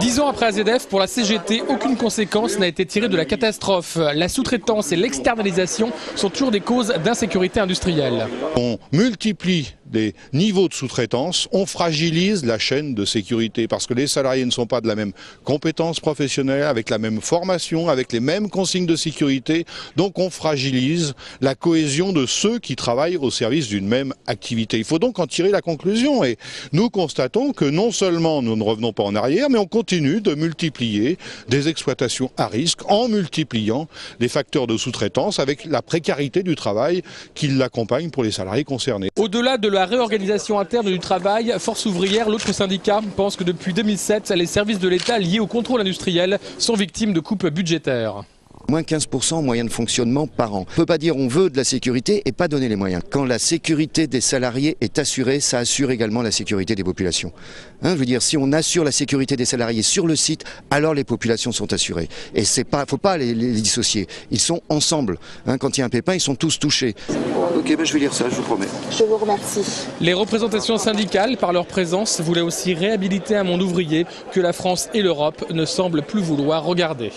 Dix ans après AZF, pour la CGT, aucune conséquence n'a été tirée de la catastrophe. La sous-traitance et l'externalisation sont toujours des causes d'insécurité industrielle. On multiplie des niveaux de sous-traitance, on fragilise la chaîne de sécurité parce que les salariés ne sont pas de la même compétence professionnelle, avec la même formation, avec les mêmes consignes de sécurité. Donc on fragilise la cohésion de ceux qui travaillent au service d'une même activité. Il faut donc en tirer la conclusion et nous constatons que non seulement nous ne revenons pas en arrière, mais on continue de multiplier des exploitations à risque en multipliant les facteurs de sous-traitance avec la précarité du travail qui l'accompagne pour les salariés concernés. Au-delà de la réorganisation interne du travail, Force ouvrière, l'autre syndicat, pense que depuis 2007, les services de l'État liés au contrôle industriel sont victimes de coupes budgétaires. Moins 15% en moyen de fonctionnement par an. On ne peut pas dire on veut de la sécurité et pas donner les moyens. Quand la sécurité des salariés est assurée, ça assure également la sécurité des populations. Hein, je veux dire, si on assure la sécurité des salariés sur le site, alors les populations sont assurées. Et c'est pas, faut pas les, les dissocier. Ils sont ensemble. Hein, quand il y a un pépin, ils sont tous touchés. Ok, ben je vais lire ça, je vous promets. Je vous remercie. Les représentations syndicales, par leur présence, voulaient aussi réhabiliter un monde ouvrier que la France et l'Europe ne semblent plus vouloir regarder.